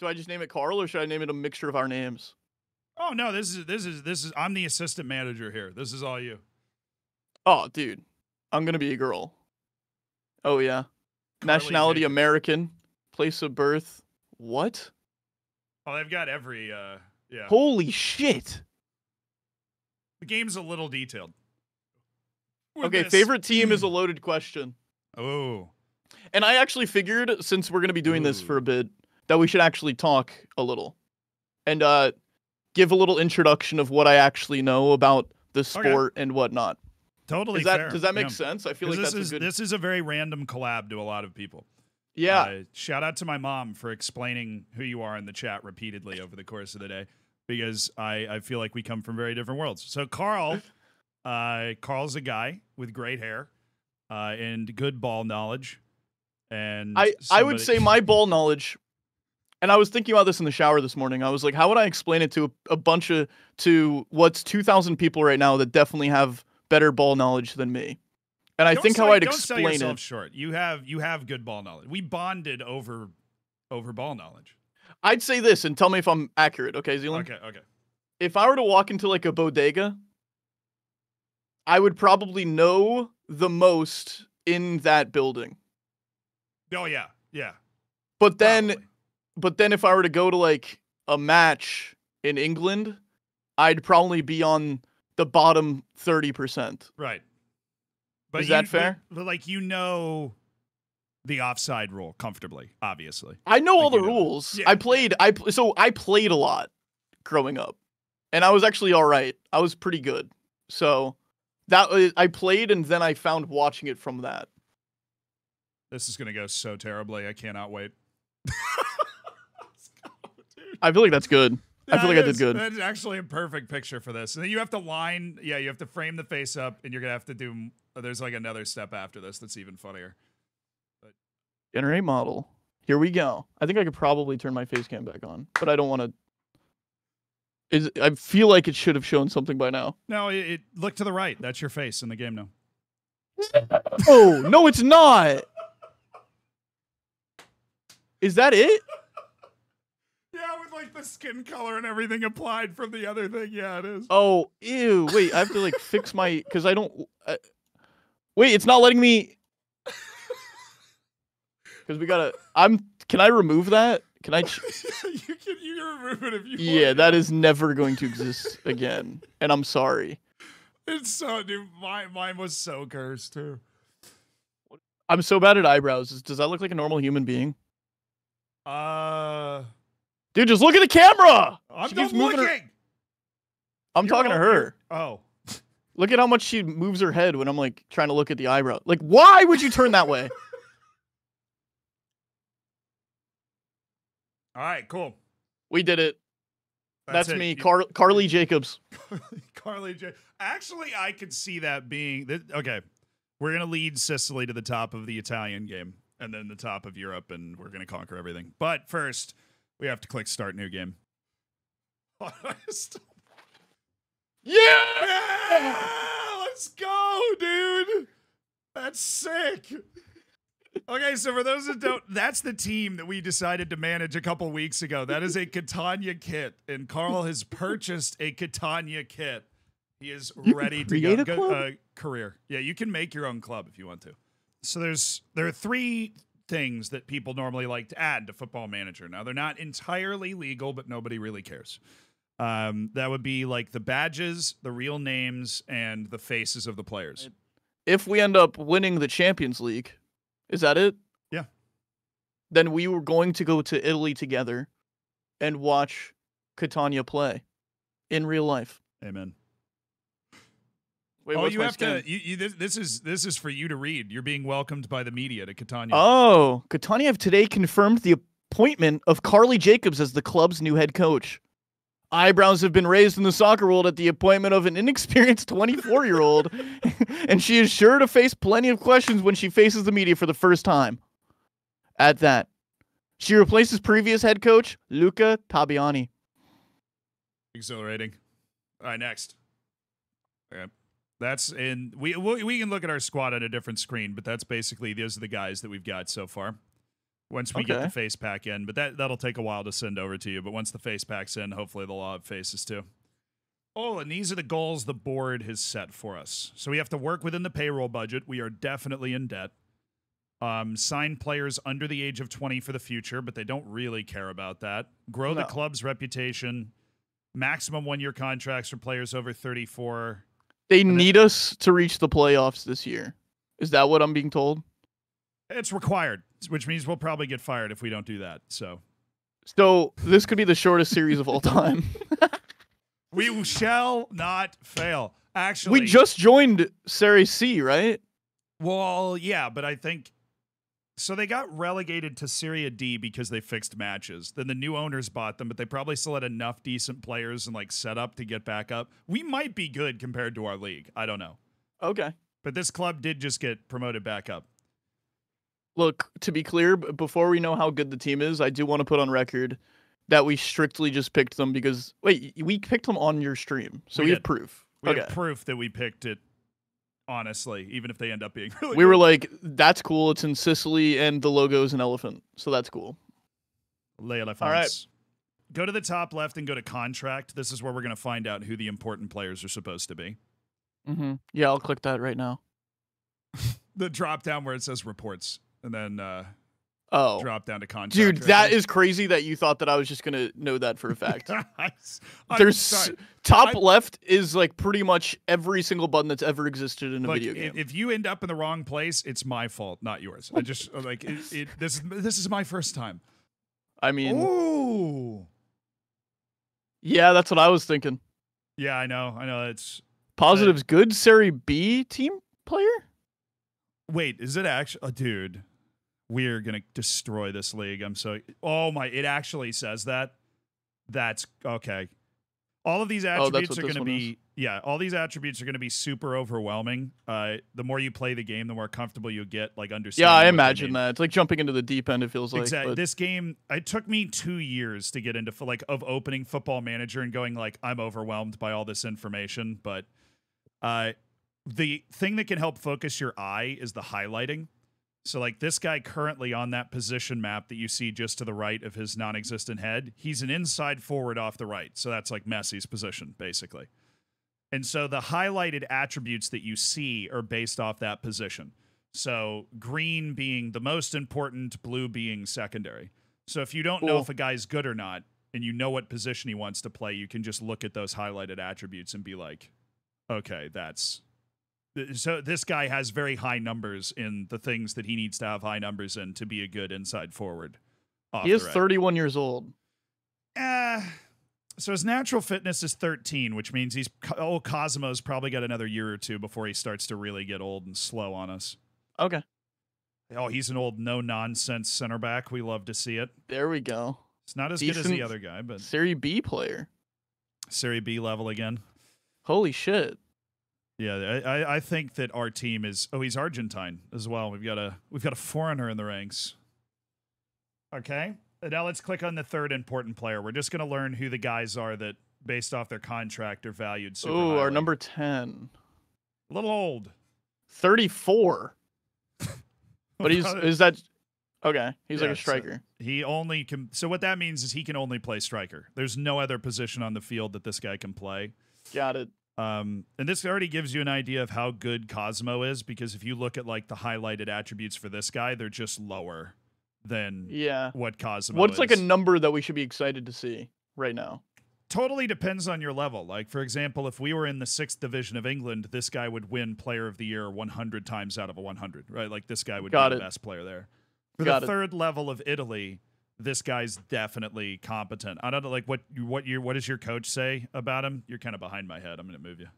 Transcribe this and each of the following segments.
Do I just name it Karl or should I name it a mixture of our names? Oh no, this is this is this is I'm the assistant manager here. This is all you. Oh, dude. I'm going to be a girl. Oh, yeah. Nationality Jacobs. American. Place of birth. What? Oh, they've got every uh yeah. Holy shit. The game's a little detailed. With Okay, this- favorite team is a loaded question. Oh. And I actually figured since we're going to be doing this for a bit that we should actually talk a little and uh give a little introduction of what I actually know about the sport and whatnot. Totally Is that fair. does that make yeah. sense? I feel like this that's is a good this is a very random collab to a lot of people. Yeah. Uh, shout out to my mom for explaining who you are in the chat repeatedly over the course of the day because I, I feel like we come from very different worlds. So Karl, uh, Karl's a guy with great hair uh, and good ball knowledge. And I I would say my ball knowledge, and I was thinking about this in the shower this morning. I was like, how would I explain it to a, a bunch of to what's two thousand people right now that definitely have better ball knowledge than me? And I Don't think sell- how I'd don't sell explain yourself it. short. You have you have good ball knowledge. We bonded over over ball knowledge. I'd say this, and tell me if I'm accurate, okay, Zealand? Okay, okay. If I were to walk into like a bodega, I would probably know the most in that building. Oh yeah, yeah. But then probably. But then if I were to go to like a match in England, I'd probably be on the bottom 30%. right. But Is that you- but- fair? But, like you know the offside rule comfortably, obviously. I know all the know. rules. Yeah, I played I so I played a lot growing up. And I was actually all right. I was pretty good. So that uh, I played and then I found watching it from that. This is gonna go so terribly. I cannot wait. I feel like that's good. I feel like I did good. That's actually a perfect picture for this. And then you have to line, yeah, you have to frame the face up, and you're gonna have to do. There's like another step after this that's even funnier. Generate model. Here we go. I think I could probably turn my face cam back on, but I don't want to. Is I feel like it should have shown something by now. No, it, it look to the right. That's your face in the game now. Oh no, it's not. Is that it? Like the skin color and everything applied from the other thing. Yeah, it is. Oh, ew. Wait, I have to like fix my because I don't. Uh, wait, it's not letting me. Because we gotta. I'm. Can I remove that? Can I? Ch- you can you can remove it if you yeah, want. that is never going to exist again, and I'm sorry. It's so dude. Mine mine was so cursed too. I'm so bad at eyebrows. Does- Does that look like a normal human being? Uh, Dude, just look at the camera. I'm She keeps moving her- I'm You're talking to her. you're- Oh, Look at how much she moves her head when I'm like trying to look at the eyebrow. Like, why would you turn that way? all right, cool. We did it. That's, it. me, Car- Carly Jacobs. Carly J. Actually, I could see that being th- okay. We're gonna lead Sicily to the top of the Italian game, and then the top of Europe, and we're gonna conquer everything. But first, we have to click start new game. Yeah. Yeah, let's go, dude. That's sick. Okay, so for those that don't, that's the team that we decided to manage a couple weeks ago. That is a Catania kit, and Karl has purchased a Catania kit. He is You ready to create go. a go- club? uh, career, yeah, you can make your own club if you want to. So there's there are three things that people normally like to add to Football Manager. Now they're not entirely legal, but nobody really cares. Um, that would be like the badges, the real names, and the faces of the players. If we end up winning the Champions League, is that it? Yeah. Then we were going to go to Italy together and watch Catania play in real life. Amen. Wait, oh, you have skin? to. You, you, this, this is this is for you to read. You're being welcomed by the media to Catania. Oh, Catania have today confirmed the appointment of Carly Jacobs as the club's new head coach. Eyebrows have been raised in the soccer world at the appointment of an inexperienced 24 year old, and she is sure to face plenty of questions when she faces the media for the first time. At that, she replaces previous head coach Luca Tabbiani. Exhilarating. All right, next. Okay. That's and we we we can look at our squad on a different screen, but that's basically those are the guys that we've got so far. once we get the face pack in. But that that'll take a while to send over to you. But once the face pack's in, hopefully they'll all have faces too. Oh, and these are the goals the board has set for us. So we have to work within the payroll budget. We are definitely in debt. Um, sign players under the age of 20 for the future, but they don't really care about that. Grow the club's reputation. Maximum one year contracts for players over 34. They need us to reach the playoffs this year. Is that what I'm being told? It's required, which means we'll probably get fired if we don't do that. So So this could be the shortest series of all time. we shall not fail. Actually, we just joined Serie C, right? Well, yeah, but I think so. They got relegated to Serie D because they fixed matches. Then the new owners bought them, but they probably still had enough decent players and like setup to get back up. We might be good compared to our league. I don't know, Okay. but this club did just get promoted back up. Look, to be clear, before we know how good the team is, I do want to put on record that we strictly just picked them because wait, we picked them on your stream, so We we, have proof. We okay. have proof that we picked it. Honestly, even if they end up being really, we were like, that's cool. It's in Sicily, and the logo is an elephant, so that's cool. All right. Go to the top left and go to contract. This is where we're going to find out who the important players are supposed to be. Mm-hmm. Yeah, I'll click that right now. The drop down where it says reports, and then uh, Oh, drop down to contract. dude, that is crazy that you thought that I was just gonna know that for a fact. I- There's sorry. top I- left is like pretty much every single button that's ever existed in a Look, video game. if you end up in the wrong place, it's my fault, not yours. I just uh, like it, it, this. is This is my first time. I mean, Ooh, yeah, that's what I was thinking. yeah, I know, I know. It's Positives, good Serie B team player. wait, is it actually, oh, dude? We're gonna destroy this league. I'm so. Oh my! It actually says that. That's okay. All of these Oh, attributes what are going to one be yeah. All these attributes are going to be super overwhelming. Uh, the more you play the game, the more comfortable you get, like understanding. Yeah, I imagine that. It's like jumping into the deep end. It feels like. exactly. but- This game, it took me two years to get into like of opening Football Manager and going like I'm overwhelmed by all this information. But uh, the thing that can help focus your eye is the highlighting. So like this guy currently on that position map that you see just to the right of his non-existent head, he's an inside forward off the right. So that's like Messi's position basically. And so the highlighted attributes that you see are based off that position. So green being the most important, blue being secondary. So if you don't know if a guy's good or not and you know what position he wants to play, you can just look at those highlighted attributes and be like, okay, that's th- so this guy has very high numbers in the things that he needs to have high numbers in to be a good inside forward. he is 31 years old. Uh, so his natural fitness is 13, which means he's old Cosmo's probably got another year or two before he starts to really get old and slow on us. Okay, Oh, he's an old no nonsense center back. We love to see it. there we go. It's not as good as the other guy, but Serie B player. Serie B level again. Holy shit. Yeah, I, I- think that our team is. Oh, he's Argentine as well. We've got a we've got a foreigner in the ranks. Okay, and now let's click on the third important player. We're just going to learn who the guys are that, based off their contract, are valued. Super Ooh, our number 10. a little old. 34. But he's is that okay? He's like Yeah, a so- striker. He only can. So what that means is he can only play striker. There's no other position on the field that this guy can play. Got it. Um, and this already gives you an idea of how good Cosmo is because if you look at like the highlighted attributes for this guy, they're just lower than Yeah. what Cosmo. What's like a number that we should be excited to see right now? totally depends on your level. Like for example, if we were in the sixth division of England, this guy would win Player of the Year 100 times out of a 100. Right? Like this guy would Got be it. the best player there. For Got the it. third level of Italy, this guy's definitely competent. I don't know, like what what your what does your coach say about him? You're kind of behind my head. I'm going to move you.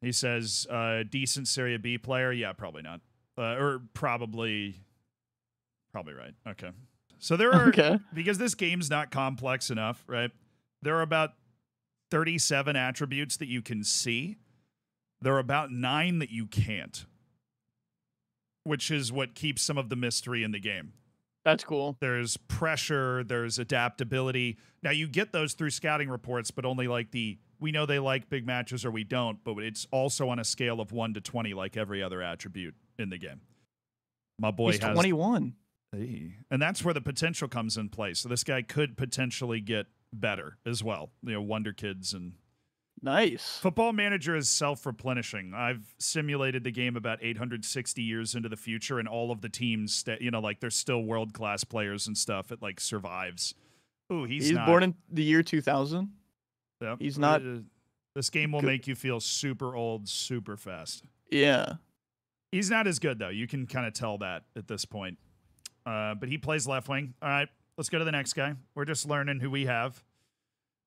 He says, uh, decent Serie B player. Yeah, probably not. Uh, or probably, probably right. Okay. So there are Okay. because this game's not complex enough, right? There are about 37 attributes that you can see. There are about nine that you can't, which is what keeps some of the mystery in the game. That's cool. There's pressure, there's adaptability. Now, you get those through scouting reports, but only like the we know they like big matches or we don't, but it's also on a scale of 1 to 20, like every other attribute in the game. My boy He's has 21. Hey. And that's where the potential comes in play. So this guy could potentially get better as well. You know, Wonder Kids and Nice. Football Manager is self-replenishing. I've simulated the game about 860 years into the future, and all of the teams, that you know, like they're still world-class players and stuff. It like survives. Ooh, he's, He's, not, born in the year 2000. Yep. he's not Uh, This game will good. make you feel super old, super fast. Yeah. He's not as good though. You can kind of tell that at this point. Uh, but he plays left wing. All right, let's go to the next guy. We're just learning who we have.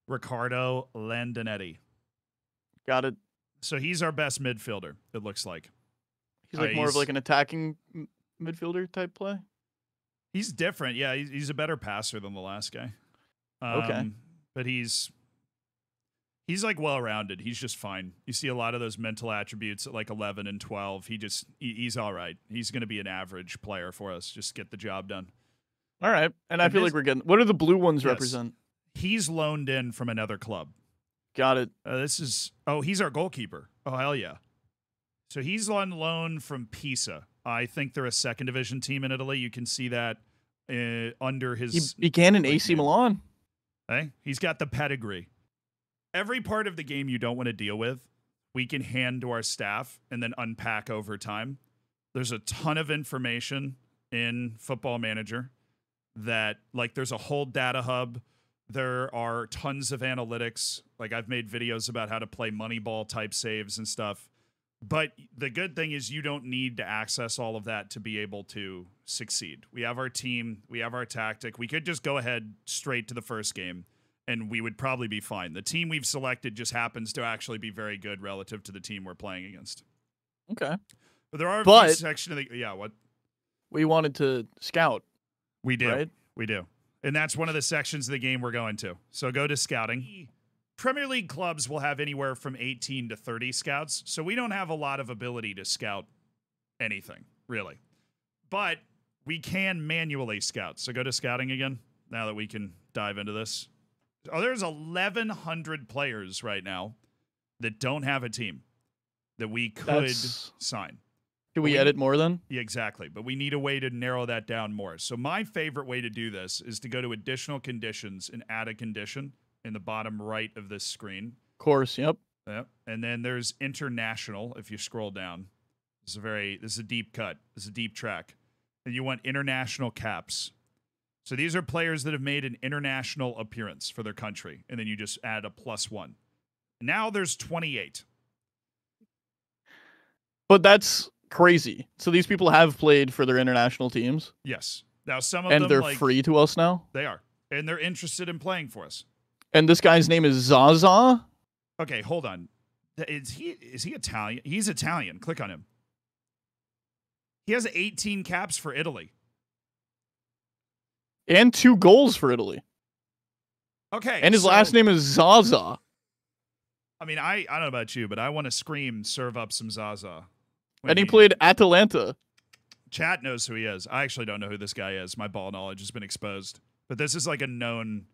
Ricardo Landinetti. Got it. So he's our best midfielder. It looks like He's Uh, like more of like an attacking midfielder type play. he's different. Yeah, he's, he's a better passer than the last guy. Um, Okay. but he's he's like well rounded. He's just fine. You see a lot of those mental attributes at like 11 and 12. He just he, he's all right. He's going to be an average player for us. Just get the job done. All right. And I And feel this- like we're getting. What do the blue ones Yes. represent? He's loaned in from another club. Got it. Uh, this is oh, he's our goalkeeper. Oh hell yeah! So he's on loan from Pisa. I think they're a second division team in Italy. You can see that uh, under his. He his. began in AC. Milan. Hey, he's got the pedigree. Every part of the game you don't want to deal with, we can hand to our staff and then unpack over time. There's a ton of information in Football Manager that, like, there's a whole data hub. There are tons of analytics. Like, I've made videos about how to play Moneyball type saves and stuff. But the good thing is, you don't need to access all of that to be able to succeed. We have our team, we have our tactic. We could just go ahead straight to the first game and we would probably be fine. The team we've selected just happens to actually be very good relative to the team we're playing against. Okay. But there are a But- section of the yeah, what We wanted to scout, we do. right? We do. And that's one of the sections of the game we're going to. So go to scouting. Premier League clubs will have anywhere from 18 to 30 scouts. So we don't have a lot of ability to scout anything, really. But we can manually scout. So go to scouting again now that we can dive into this. Oh, there's 1,100 players right now that don't have a team that we could That's- sign. Can we we- edit more then? Yeah, exactly. But we need a way to narrow that down more. So my favorite way to do this is to go to additional conditions and add a condition in the bottom right of this screen. Of course. Yep. Yep. And then there's international. If you scroll down, this is a very this is a deep cut. This is a deep track. And you want international caps. So these are players that have made an international appearance for their country, and then you just add a plus one. Now there's 28. But that's crazy. So these people have played for their international teams, Yes. Now some of them and them they're like free to us now. they are, and they're interested in playing for us. And this guy's name is Zaza. Okay, hold on. Is he is he Italian? He's Italian. Click on him. He has 18 caps for Italy. and two goals for Italy. Okay. And his so- last name is Zaza. I mean, I I don't know about you, but I want to scream serve up some Zaza. And he played Atalanta. Chat knows who he is. I actually don't know who this guy is. My ball knowledge has been exposed. But this is like a known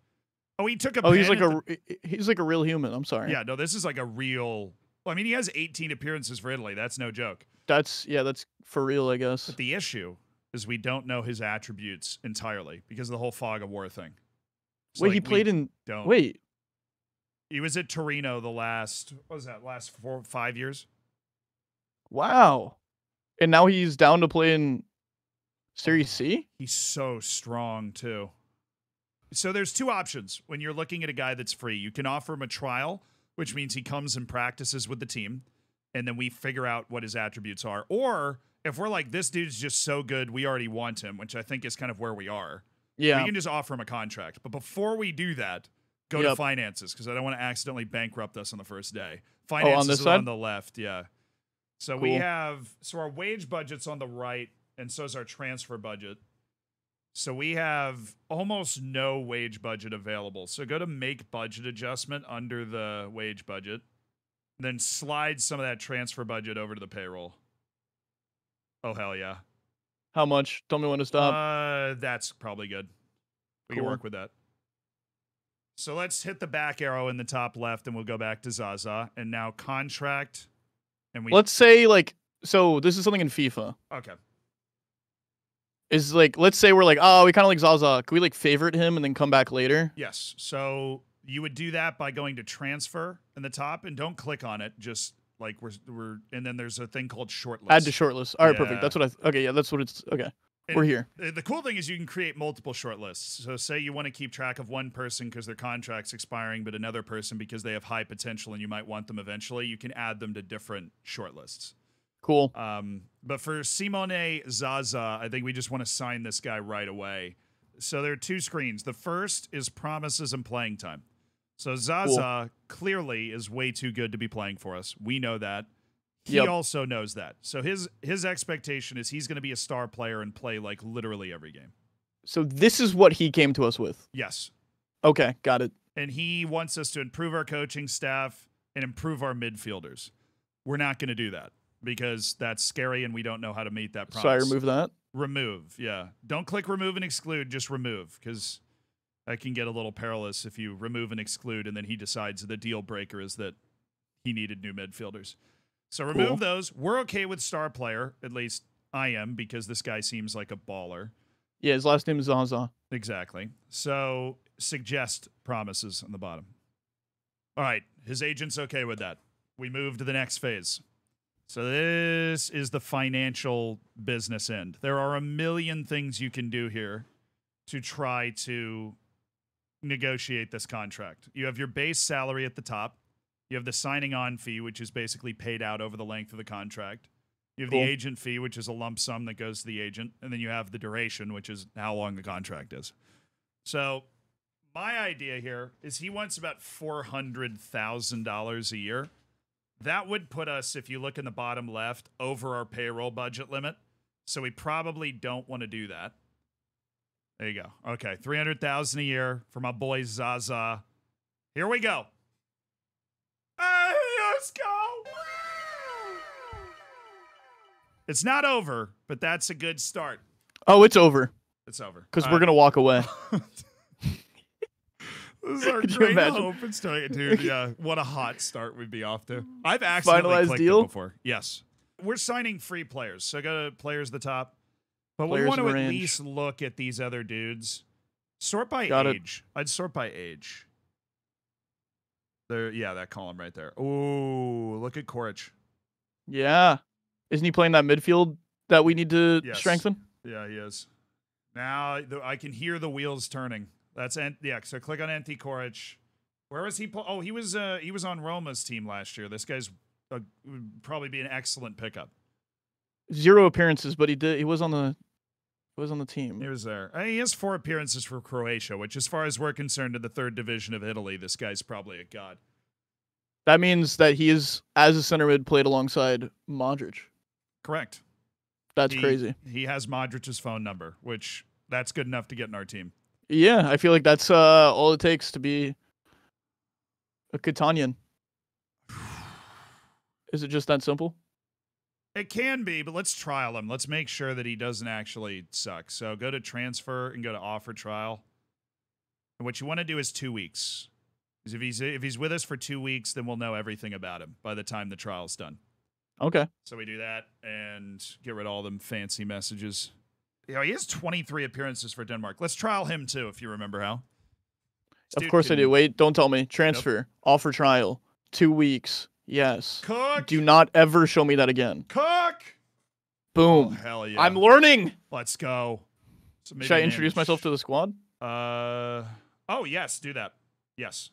Oh, he took a Oh, he's like a he's like a real human. I'm sorry. Yeah, no, this is like a real well, I mean, he has 18 appearances for Italy. That's no joke. That's yeah, that's for real, I guess. But the issue is we don't know his attributes entirely because of the whole fog of war thing. So, Wait, like, he played in don't. wait, He was at Torino the last what was that last four five years? Wow. And now he's down to play in Series oh, C? He's so strong too. So there's two options when you're looking at a guy that's free. You can offer him a trial, which means he comes and practices with the team, and then we figure out what his attributes are. Or if we're like, this dude's just so good, we already want him, which I think is kind of where we are. Yeah. We can just offer him a contract. But before we do that, go to finances because I don't want to accidentally bankrupt us on the first day. Oh, on Finances this is on the left, yeah. So we have so our wage budget's on the right, and so is our transfer budget. So we have almost no wage budget available. So go to make budget adjustment under the wage budget, then slide some of that transfer budget over to the payroll. Oh hell yeah. How much? Tell me when to stop. Uh, that's probably good. We can work with that. So let's hit the back arrow in the top left, and we'll go back to Zaza. And now contract, and we Let's say like so this is something in FIFA. okay. is like let's say we're like oh we kind of like Zaza. Can we like favorite him and then come back later? Yes. So you would do that by going to transfer in the top and don't click on it. Just like we're we're and then there's a thing called shortlist. Add to shortlist. All right, Yeah. perfect. That's what I. Okay, yeah, that's what it's. Okay, And we're here. The cool thing is you can create multiple shortlists. So say you want to keep track of one person because their contract's expiring, but another person because they have high potential and you might want them eventually. You can add them to different shortlists. Cool. Um, but for Simone Zaza, I think we just want to sign this guy right away. So there are two screens. The first is promises and playing time. So Zaza clearly is way too good to be playing for us. We know that. He Yep. also knows that. So his his expectation is he's going to be a star player and play like literally every game. So this is what he came to us with. Yes. Okay, got it. And he wants us to improve our coaching staff and improve our midfielders. We're not going to do that because that's scary and we don't know how to meet that promise. So I remove that. Remove, yeah. Don't click remove and exclude, just remove because that can get a little perilous if you remove and exclude and then he decides the deal breaker is that he needed new midfielders. So remove Cool. those. We're okay with star player, at least I am because this guy seems like a baller. Yeah, his last name is Zaza. Exactly. So suggest promises on the bottom. All right, his agent's okay with that. We move to the next phase. So this is the financial business end. There are a million things you can do here to try to negotiate this contract. You have your base salary at the top. You have the signing on fee, which is basically paid out over the length of the contract. You have Cool. the agent fee, which is a lump sum that goes to the agent, and then you have the duration, which is how long the contract is. So, my idea here is he wants about four hundred thousand dollars a year. That would put us, if you look in the bottom left, over our payroll budget limit. So we probably don't want to do that. There you go. Okay, three hundred thousand a year for my boy Zaza. Here we go. Let's go. It's not over, but that's a good start. Oh, it's over It's over because we're right. gonna walk away. This is our Could great imagine? hope and start, dude. Yeah, what a hot start we'd be off to. I've accidentally Finalized clicked deal? it before. Yes, we're signing free players, so go to players at the top. But we want to at range. least look at these other dudes. Sort by Got it. age. I'd sort by age. There, yeah, that column right there. Ooh, look at Ćorić. yeah, isn't he playing that midfield that we need to Yes. strengthen? Yeah, he is. Now I can hear the wheels turning. That's Ant- yeah. So click on Ante Ćorić. Where was he? Pl- oh, he was uh, he was on Roma's team last year. This guy's uh, would probably be an excellent pickup. Zero appearances, but he did. He was on the. He was on the team. He was there. Uh, he has four appearances for Croatia, which, as far as we're concerned, in the third division of Italy, this guy's probably a god. That means that he is, as a center mid, played alongside Modric. Correct. That's He- crazy. He has Modric's phone number, which that's good enough to get in our team. Yeah, I feel like that's uh, all it takes to be a Catanian. Is it just that simple? It can be, but let's trial him. Let's make sure that he doesn't actually suck. So go to transfer and go to offer trial. And what you want to do is two weeks. if he's if he's with us for two weeks, then we'll know everything about him by the time the trial's done. Okay. So we do that and get rid of all them fancy messages. Yeah, he has 23 appearances for Denmark. Let's trial him too, if you remember how. This Of course I do. Wait, don't tell me. Transfer, offer trial, two weeks. Yes. Cook. Do not ever show me that again. cook. Oh, Boom. hell yeah. I'm learning. Let's go. So Should I introduce myself to the squad? Uh oh yes, do that. Yes.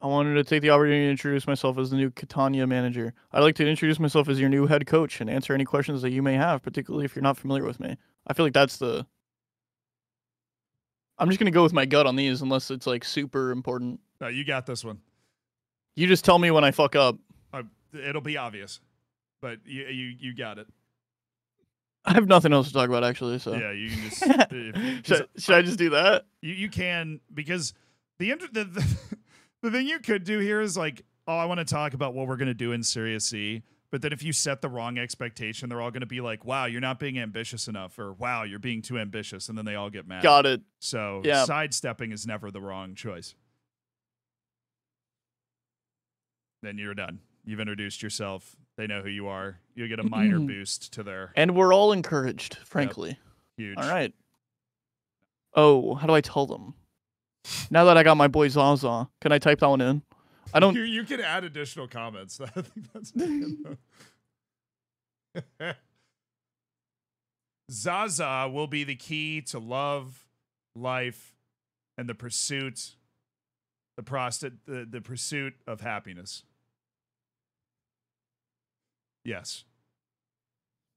I wanted to take the opportunity to introduce myself as the new Catania manager. I'd like to introduce myself as your new head coach and answer any questions that you may have, particularly if you're not familiar with me. I feel like that's the. I'm just gonna go with my gut on these, unless it's like super important. No, you got this one. You just tell me when I fuck up. Uh, it'll be obvious, but you you you got it. I have nothing else to talk about actually, so. Yeah, you can just if you- 'cause should, should I just do that? you, you can because the, inter- the the the thing you could do here is like, oh, I want to talk about what we're gonna do in Series C. But then if you set the wrong expectation, they're all going to be like, "Wow, you're not being ambitious enough," or "Wow, you're being too ambitious," and then they all get mad. Got it. So Yeah. sidestepping is never the wrong choice. Then you're done. You've introduced yourself. They know who you are. You'll get a minor Mm. boost to their And we're all encouraged, frankly. huge. All right. Oh, how do I tell them? Now that I got my boy Zaza, can I type that one in? I don't. You, you can add additional comments. I think that's. Zaza will be the key to love, life, and the pursuit, the prostate, the, the pursuit of happiness. Yes.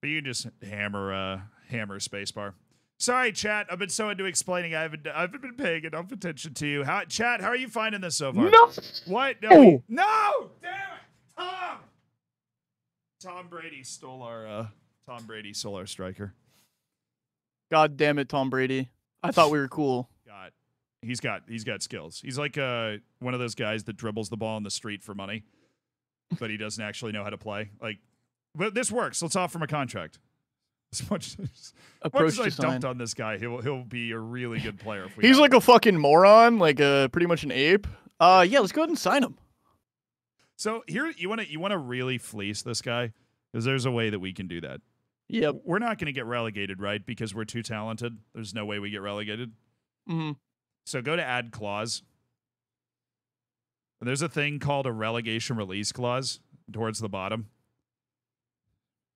But you can just hammer uh hammer spacebar. Sorry, chat. I've been so into explaining. I haven't. I haven't been paying enough attention to you. How, chat? How are you finding this so far? No. What? No. Oh. we- No. Damn it, Tom. Tom Brady stole our. uh Tom Brady stole our striker. God damn it, Tom Brady. I thought we were cool. Got. He's got. He's got skills. He's like uh one of those guys that dribbles the ball on the street for money, but he doesn't actually know how to play. Like, but this works. Let's offer him a contract. As much as, as much Approach as I dumped on this guy, he'll he'll be a really good player. If we He's like him. a fucking moron, like a pretty much an ape. Uh, yeah, let's go ahead and sign him. So here you want to you want to really fleece this guy because there's a way that we can do that. Yeah, We're not going to get relegated, right? Because we're too talented. There's no way we get relegated. hmm So go to add clause. And there's a thing called a relegation release clause towards the bottom.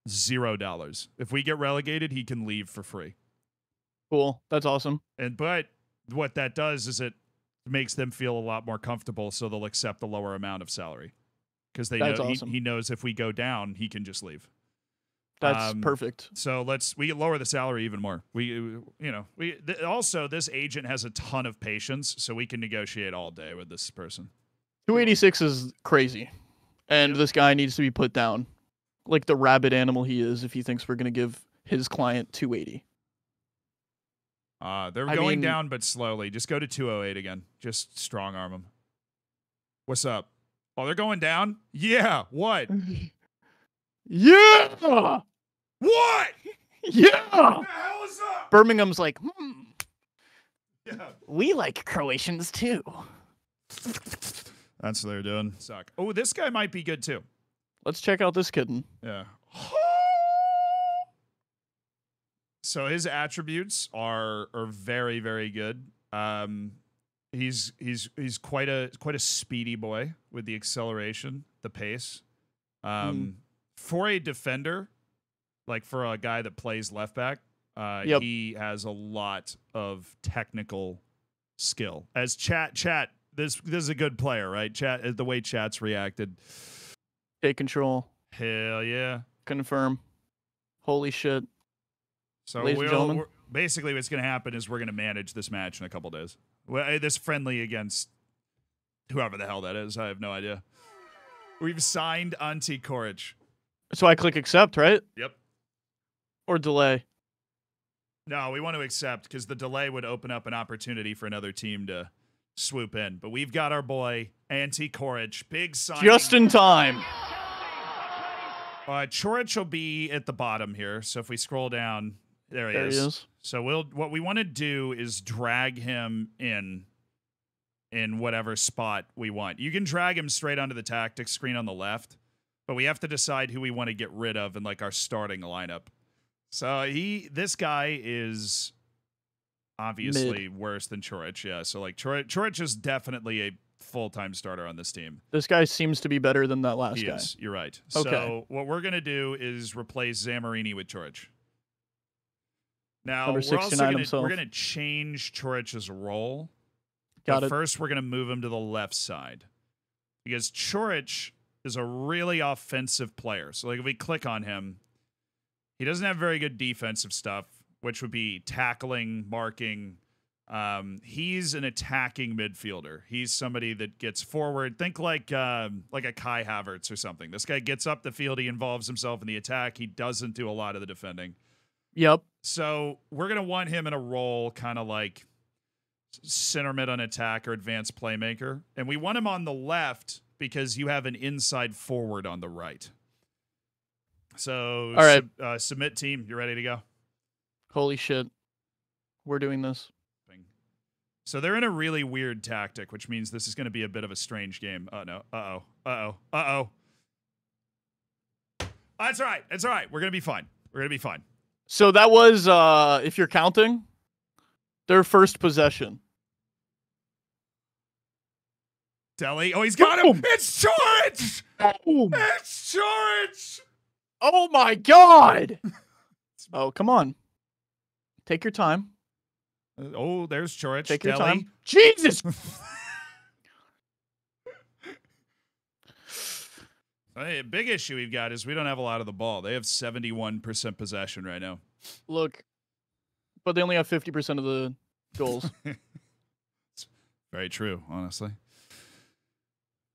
Zero dollars. If we get relegated, he can leave for free. Cool. That's awesome. And but what that does is it makes them feel a lot more comfortable, so they'll accept the lower amount of salary because they That's know awesome. he, he knows if we go down, he can just leave. That's Um, perfect. So let's we lower the salary even more. We you know we th- also this agent has a ton of patience, so we can negotiate all day with this person. 286 is crazy. And this guy needs to be put down. Like the rabid animal he is if he thinks we're going to give his client 280. Uh, they're I going mean- down, but slowly. Just go to 208 again. Just strong arm them. What's up? Oh, they're going down. Yeah. What? yeah! What? Yeah! the hell is up? Birmingham's like, hmm, Yeah. we like Croatians too. That's what they're doing. Suck. Oh, this guy might be good too. Let's check out this kitten. Yeah. So his attributes are are very very good. Um, he's he's he's quite a quite a speedy boy with the acceleration, the pace. Um, for a defender, like for a guy that plays left back, uh, Yep. he has a lot of technical skill. As chat chat, this this is a good player, right? Chat the way chat's reacted. Take control. Hell yeah. Confirm. Holy shit. So Ladies and we'll, gentlemen. we're- basically, what's going to happen is we're going to manage this match in a couple days. Well, uh, this friendly against whoever the hell that is. I have no idea. We've signed Ante Ćorić. So I click accept, right? Yep. Or delay. No, we want to accept because the delay would open up an opportunity for another team to swoop in. But we've got our boy Ante Ćorić, big sign. Just in time. Uh, Ćorić will be at the bottom here. So if we scroll down, there he There is. he is. So we'll what we want to do is drag him in in whatever spot we want. You can drag him straight onto the tactics screen on the left, but we have to decide who we want to get rid of in like our starting lineup. So he this guy is obviously worse than Ćorić, yeah. So like Ćorić, Ćorić is definitely a full-time starter on this team. This guy seems to be better than that last He guy. is. You're right. Okay. So what we're gonna do is replace Zammarini with Ćorić. Now Number we're also gonna, himself. we're gonna change Ćorić's role. Got but it. first, we're gonna move him to the left side because Ćorić is a really offensive player. So like if we click on him, he doesn't have very good defensive stuff, which would be tackling, marking. Um, he's an attacking midfielder. He's somebody that gets forward. Think like um, like a Kai Havertz or something. This guy gets up the field. He involves himself in the attack. He doesn't do a lot of the defending. Yep. So we're gonna want him in a role kind of like center mid on attack or advanced playmaker, and we want him on the left because you have an inside forward on the right. So, All right. sub- uh, submit team. You ready to go? Holy shit. We're doing this. So they're in a really weird tactic, which means this is going to be a bit of a strange game. Oh no. Uh oh. Uh oh. Uh oh. That's all right. That's all right. We're gonna be fine. We're gonna be fine. So that was, uh, if you're counting, their first possession. Delhi. Oh, he's got him. It's George. Boom. It's George. Oh my god! oh, come on. Take your time. Oh, there's George. Take your time. Jesus. Hey, big issue we've got is we don't have a lot of the ball. They have 71% possession right now. Look, but they only have 50% of the goals. Very true, honestly.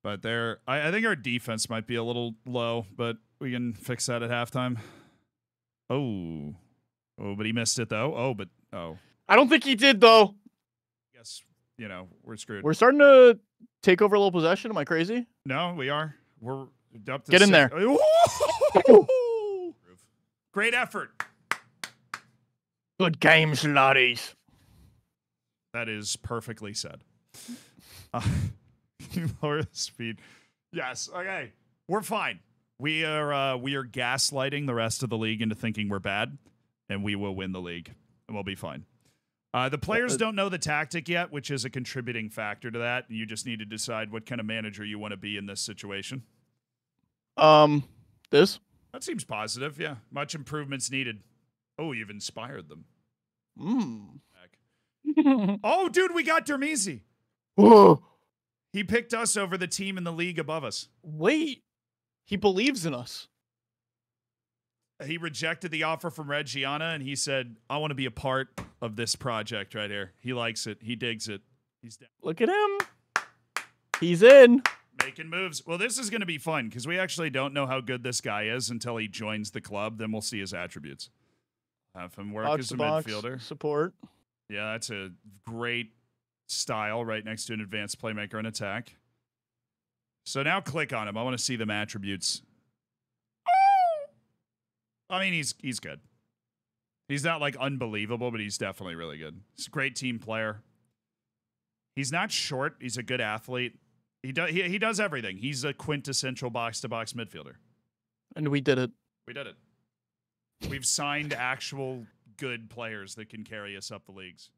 But they're I, I think our defense might be a little low, but we can fix that at halftime. Oh. Oh, but he missed it though. Oh, but oh. I don't think he did though. Guess you know, we're screwed. We're starting to take over a little possession. Am I crazy? no, we are. We're up to Get in six- there. Great effort. Good games, laddies. That is perfectly said. Uh, lower the speed. Yes. Okay. We're fine. We are uh, we are gaslighting the rest of the league into thinking we're bad, and we will win the league, and we'll be fine. Uh, the players uh, don't know the tactic yet, which is a contributing factor to that. You just need to decide what kind of manager you want to be in this situation. Um, this. That seems positive. Yeah. Much improvements needed. Oh, you've inspired them. Mm. Oh, dude, we got Dermizi. Whoa. He picked us over the team in the league above us. Wait. He believes in us. He rejected the offer from Reggiana and he said, I want to be a part of this project right here. He likes it. He digs it. He's down. Look at him. He's in. making moves. Well, this is going to be fun because we actually don't know how good this guy is until he joins the club. Then we'll see his attributes. Have him work Box as a midfielder. support. Yeah, that's a great style right next to an advanced playmaker and attack. So now click on him. I want to see them attributes. I mean, he's he's good. He's not like unbelievable, but he's definitely really good. He's a great team player. He's not short. He's a good athlete. He does he, he does everything. He's a quintessential box to box midfielder. And we did it. We did it. We've signed actual good players that can carry us up the leagues.